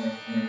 Mm-hmm.